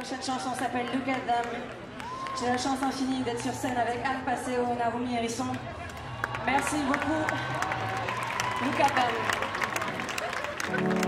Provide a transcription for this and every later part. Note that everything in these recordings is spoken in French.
prochaine chanson s'appelle Look at Them. J'ai la chance infinie d'être sur scène avec Al Paseo et Narumi Hérisson. Merci beaucoup. Look at Them.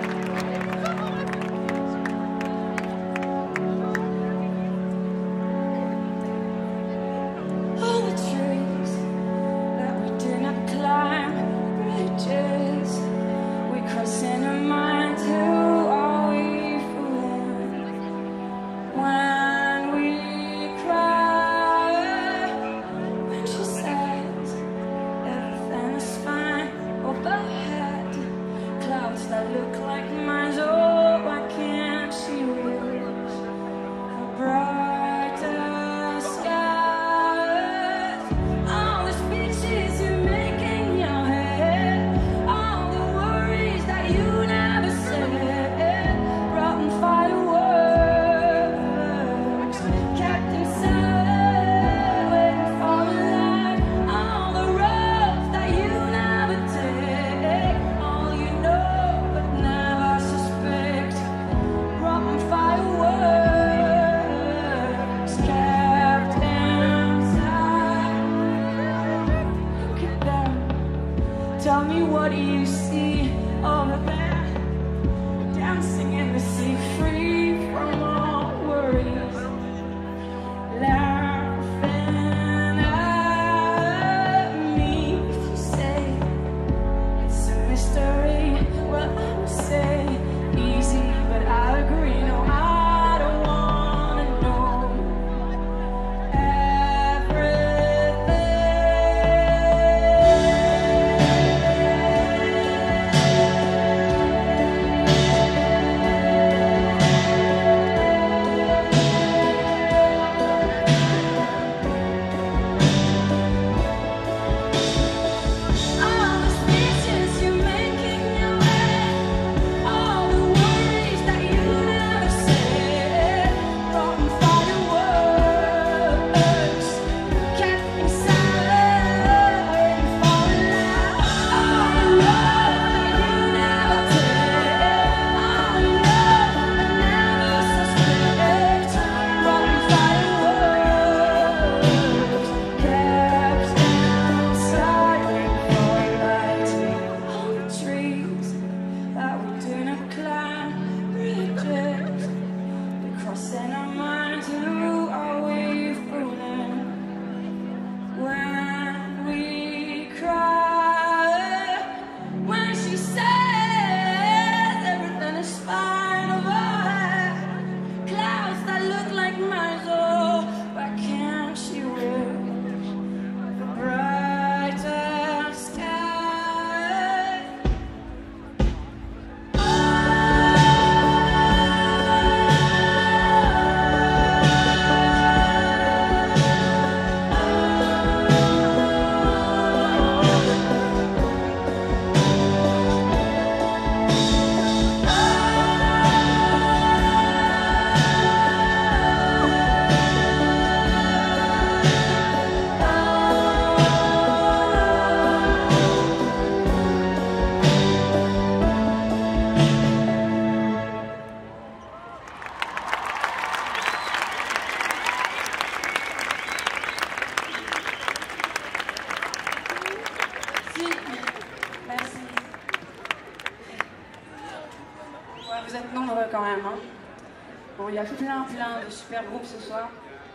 il y a plein, plein de super groupes ce soir,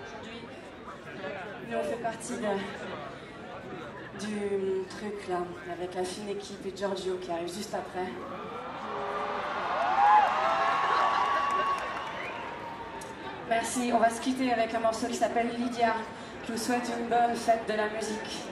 aujourd'hui. Nous, on fait partie du truc là, avec la fine équipe et Giorgio qui arrive juste après. Merci, on va se quitter avec un morceau qui s'appelle Lydia. Je vous souhaite une bonne fête de la musique.